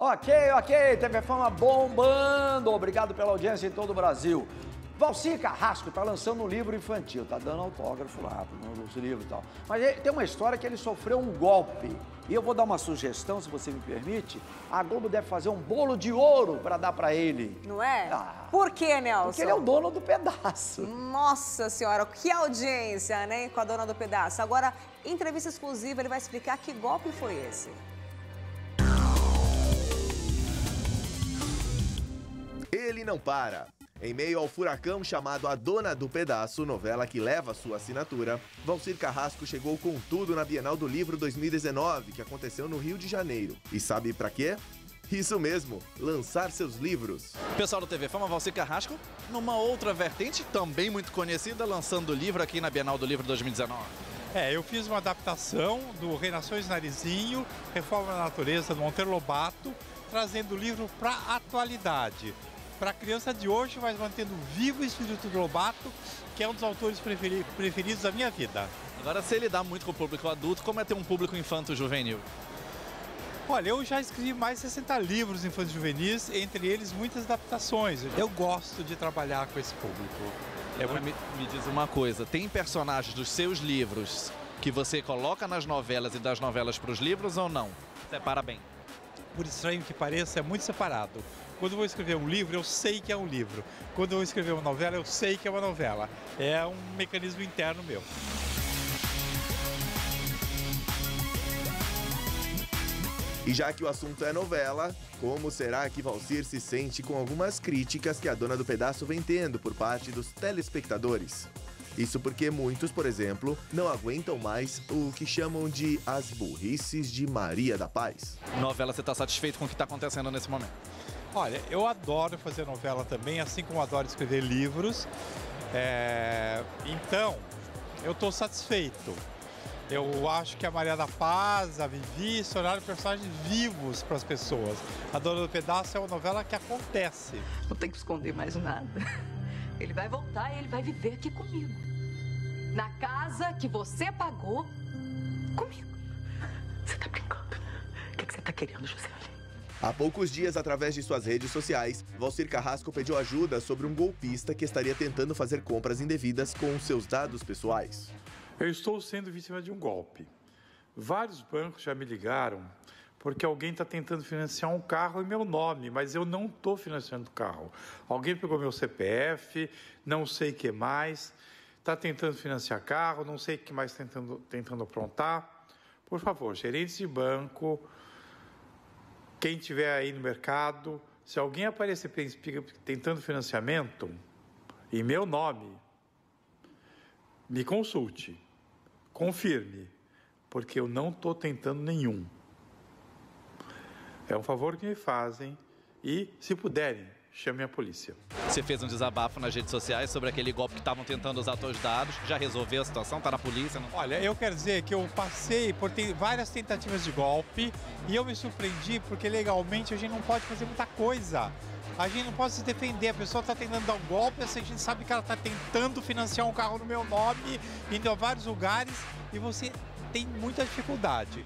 Ok, ok, TV Fama bombando. Obrigado pela audiência em todo o Brasil. Valcir Carrasco está lançando um livro infantil, tá dando autógrafo lá nos livros e tal. Mas tem uma história que ele sofreu um golpe. E eu vou dar uma sugestão, se você me permite. A Globo deve fazer um bolo de ouro para dar para ele. Não é? Ah, Por quê, Nelson? Porque ele é o dono do pedaço. Nossa senhora, que audiência, né, com a dona do pedaço. Agora, entrevista exclusiva, ele vai explicar que golpe foi esse. Ele não para. Em meio ao furacão chamado A Dona do Pedaço, novela que leva sua assinatura, Valcir Carrasco chegou com tudo na Bienal do Livro 2019, que aconteceu no Rio de Janeiro. E sabe para quê? Isso mesmo, lançar seus livros. Pessoal do TV Fama, Valcir Carrasco, numa outra vertente também muito conhecida, lançando o livro aqui na Bienal do Livro 2019. É, eu fiz uma adaptação do Renações Narizinho, Reforma da Natureza, do Monteiro Lobato, trazendo o livro para a atualidade para a criança de hoje, mas mantendo vivo o espírito do Lobato, que é um dos autores preferi preferidos da minha vida. Agora, se ele dá muito com o público adulto, como é ter um público infanto-juvenil? Olha, eu já escrevi mais de 60 livros infantis juvenis, entre eles muitas adaptações. Eu gosto de trabalhar com esse público. É muito... me, me diz uma coisa, tem personagens dos seus livros que você coloca nas novelas e das novelas para os livros ou não? Separa bem. Por estranho que pareça, é muito separado. Quando eu vou escrever um livro, eu sei que é um livro. Quando eu vou escrever uma novela, eu sei que é uma novela. É um mecanismo interno meu. E já que o assunto é novela, como será que Valcir se sente com algumas críticas que a dona do pedaço vem tendo por parte dos telespectadores? Isso porque muitos, por exemplo, não aguentam mais o que chamam de as burrices de Maria da Paz. Novela, você está satisfeito com o que está acontecendo nesse momento? Olha, eu adoro fazer novela também, assim como adoro escrever livros. É... Então, eu estou satisfeito. Eu acho que a Maria da Paz, a Vivi, se tornaram personagens vivos para as pessoas. A Dona do Pedaço é uma novela que acontece. Não tem que esconder mais nada. Ele vai voltar e ele vai viver aqui comigo. Na casa que você pagou comigo. Você tá brincando? O que, que você tá querendo, José? Há poucos dias, através de suas redes sociais, Valcir Carrasco pediu ajuda sobre um golpista que estaria tentando fazer compras indevidas com seus dados pessoais. Eu estou sendo vítima de um golpe. Vários bancos já me ligaram porque alguém está tentando financiar um carro em meu nome, mas eu não estou financiando o carro. Alguém pegou meu CPF, não sei o que mais, está tentando financiar carro, não sei o que mais tentando, tentando aprontar. Por favor, gerentes de banco, quem tiver aí no mercado, se alguém aparecer tentando financiamento em meu nome, me consulte, confirme, porque eu não estou tentando nenhum. É um favor que me fazem e, se puderem, chame a polícia. Você fez um desabafo nas redes sociais sobre aquele golpe que estavam tentando usar seus dados. Já resolveu a situação? Está na polícia? Não? Olha, eu quero dizer que eu passei por várias tentativas de golpe e eu me surpreendi porque legalmente a gente não pode fazer muita coisa. A gente não pode se defender. A pessoa está tentando dar um golpe, assim, a gente sabe que ela está tentando financiar um carro no meu nome, indo a vários lugares e você tem muita dificuldade.